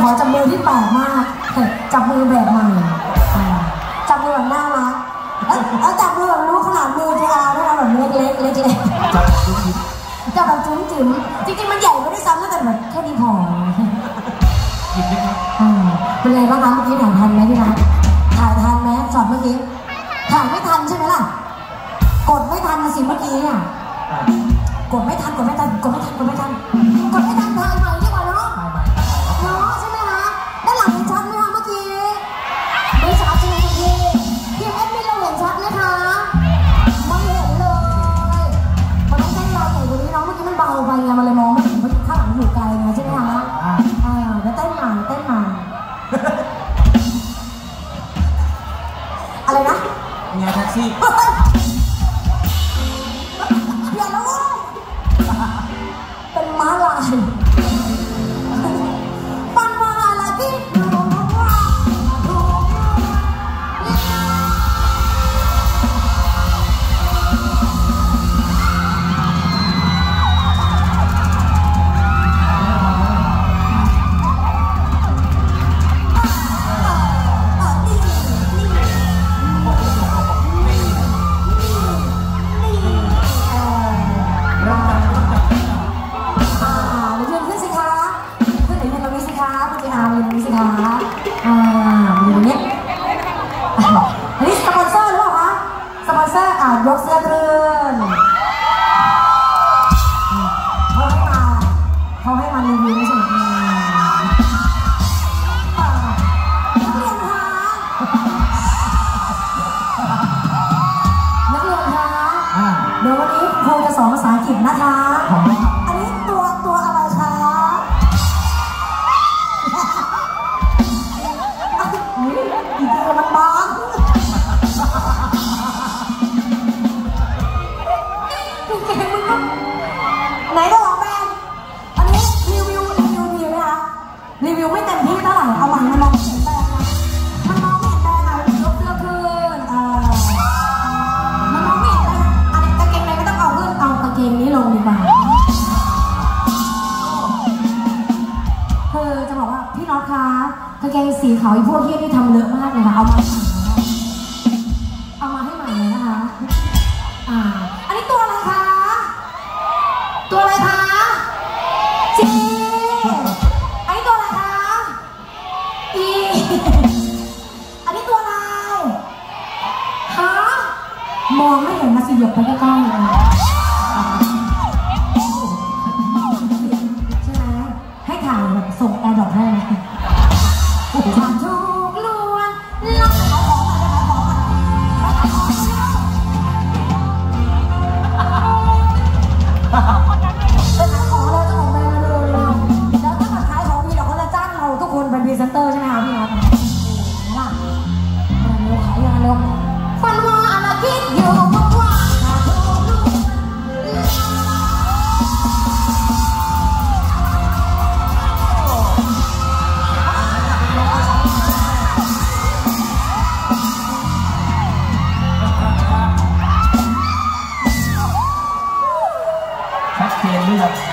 ขอจับมือที่แปลกมากเฮ้ยจับมือแบบใหม่จับมือแบบน่ารักเอ้ยเอาจับมือแบบรู้ขนาดมือจะอาด้วยนะแบบเล็กๆเล็กๆจับลูกชิ้นจะแบบจุ๋มจิ๋มจริงๆมันใหญ่ไม่ได้ซ้ำแต่แบบแค่นี้พอหยิบเล็กอ่าเป็นไงบ้างคะเมื่อกี้ถ่ายทันไหมพี่นัทถ่ายทันไหมช็อตเมื่อกี้ถ่ายไม่ทันใช่ไหมล่ะ กดไม่ทันนะสิเมื่อกี้เนี่ยๆอะกดไม่ทันกดไม่ทันกดไม่ทันกดไม่ทันกดไม่ทันถ่ายใหม่ อะไรนะเมียแท็กซี่เปลี่ยนแล้วเว้ยเป็นม้าลาย profissional, envolvia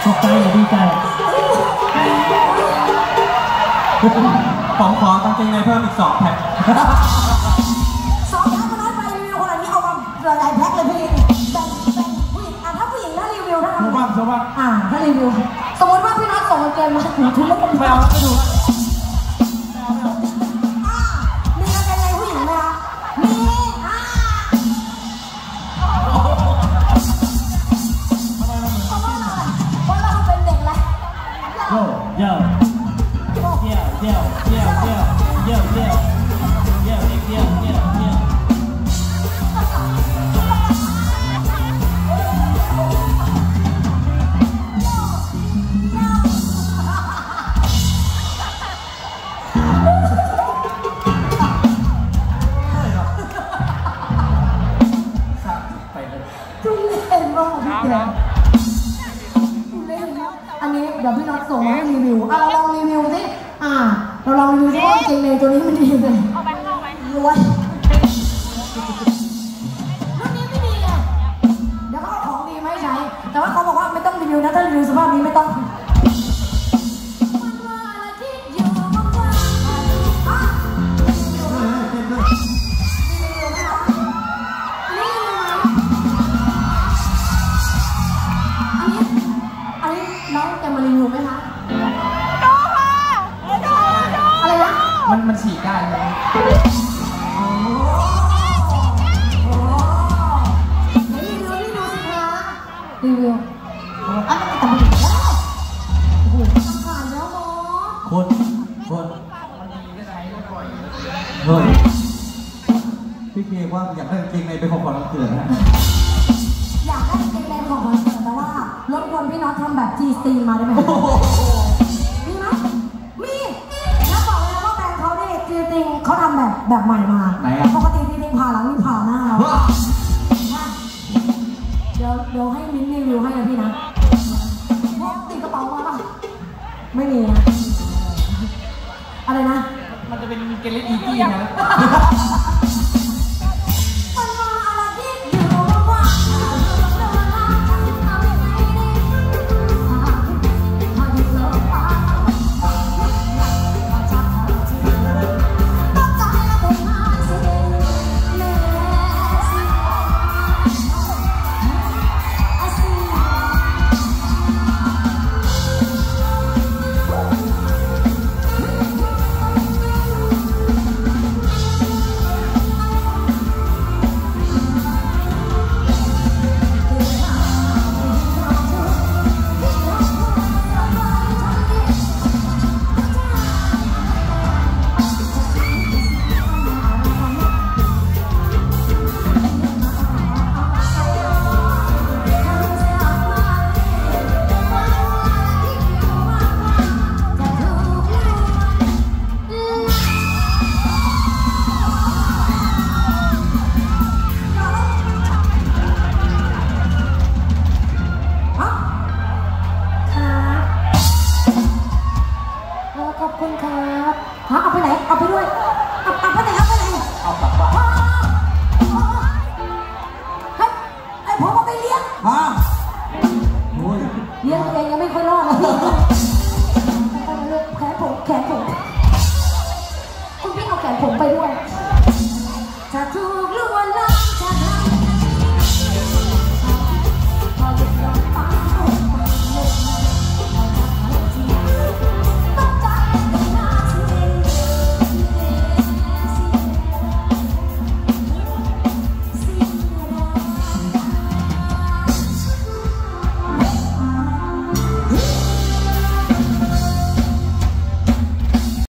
ตกใจหรือดีใจผมขอกางเกงในเพิ่มอีกสองแพ็คสองท่านคนนั้นไปรีวิวคนนี้เอามาเกิดไอแพ็คเลยพี่แบ่งแบ่งผู้หญิงอะถ้าผู้หญิงถ้ารีวิวถ้าดูบ้างดูบ้างอ่าถ้ารีวิว สมมติว่าพี่น็อตส่งกางเกงมาหนูทุนแล้วเป็นไม่เอาแล้วไม่ดู ส่งมาให้รีวิวอะเราลองรีวิวสิอ่า เราลองรีวิวสิว่ากางเกงในตัวนี้มันดียังไงเอาไปเอาไปรวยรุ่นนี้ไม่ดีไงเดี๋ยวเขาเอาของดีมาให้ใช้แต่ว่าเขาบอกว่าไม่ต้องรีวิวนะถ้ารีวิวสภาพนี้ไม่ต้อง บกวนพี่น็อตทำแบบ G s t r i n g มาได้ไหมคะมีไหมมี แล้วบอกเลยนะว่าแบรนด์เขาเนี่ย G s t r i n g เขาทำแบบแบบใหม่มา ไหนอะ ปกติ G s t r i n g ผ่าหลังนี่ผ่าหน้าเอาเดี๋ยวเดี๋ยวให้มิ้นท์รีวิวให้นะพี่นะพกติดกระเป๋ามาป่ะ ไม่มีนะ อะไรนะ มันจะเป็นเกล็ดอีกี้นะ Dia harganya.